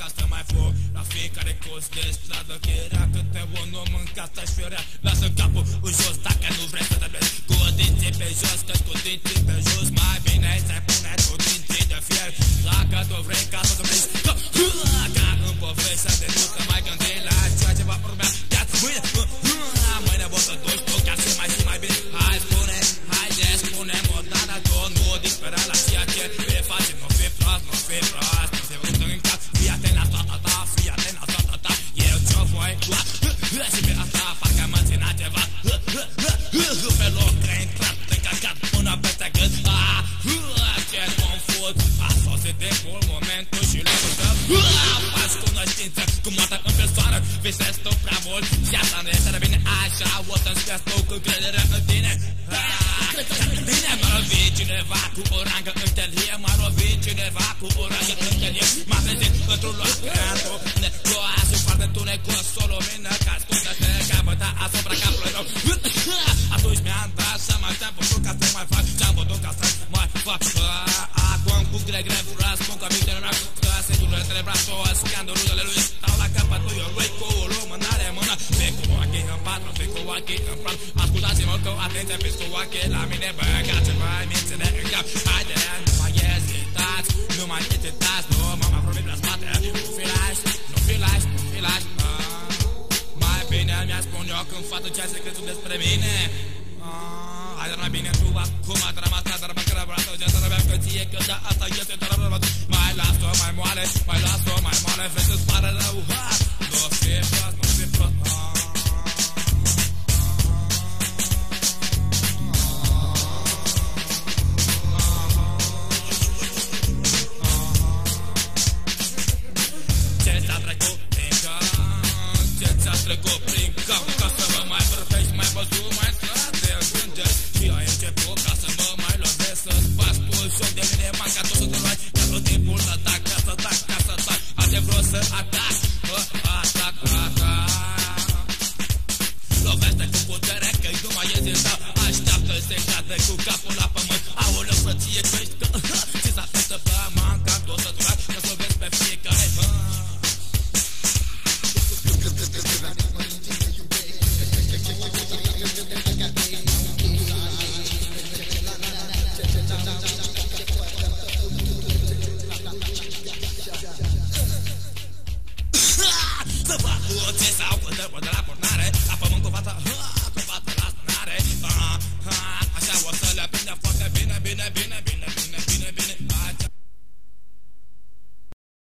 ca să mai fur La fiecare curs de stradă Chirea câte un om în casă și firea Lasă capul în jos. Dacă nu vrei să te pleci Cu dinții pe jos, că cu dinții pe jos Pe loc că intrat încărcat până peste gât Ah, ce confuz A sosit de mult momentul și locul tău Faci cunoștință cu moartea în persoană Visezi tu prea mult și asta nu este bine Așa o să-mi scrias tu cu credere în tine Bine m-a lovit cineva cu o rangă în telie M-a lovit cineva cu o rangă în telie M-a trezit într-un loc într-o neloasă Foarte tunecos, o lumină ca dat seama ce-am putut ca să mai fac Ce-am putut ca să mai fac. Acum cu greu greu vreau spun că minte nu Că sediul cerebral toate scandalurile lui. Stau la capătul lui cu o lumânare în mână. Pe cu ochii în patru, pe cu ochii în front Ascultați-mă cu atenție, pe cu ochii la mine Băgați-vă mințile în cap Haide, nu mai ezitați Nu mai ezitați, nu mă mai promit la spate. Nu fi lași, nu fi lași, nu fi lași Mai bine mi-a spun eu când față ce se crezut despre mine. Hai dar mai bine tu acum a rămas ta dar mă crăbrat ce să răbeam că ție că da asta este tărăbăt Mai las-o mai moale, mai las-o mai moale Vrei să-ți pare rău, ha! Nu fi prost, nu fi prost Ce ți-a trecut prin cap Ce ți-a trecut să atac Atac, atac Lovește cu putere că-i nu mai ezita Așteaptă să cadă cu capul la Yes, I will never, never, never.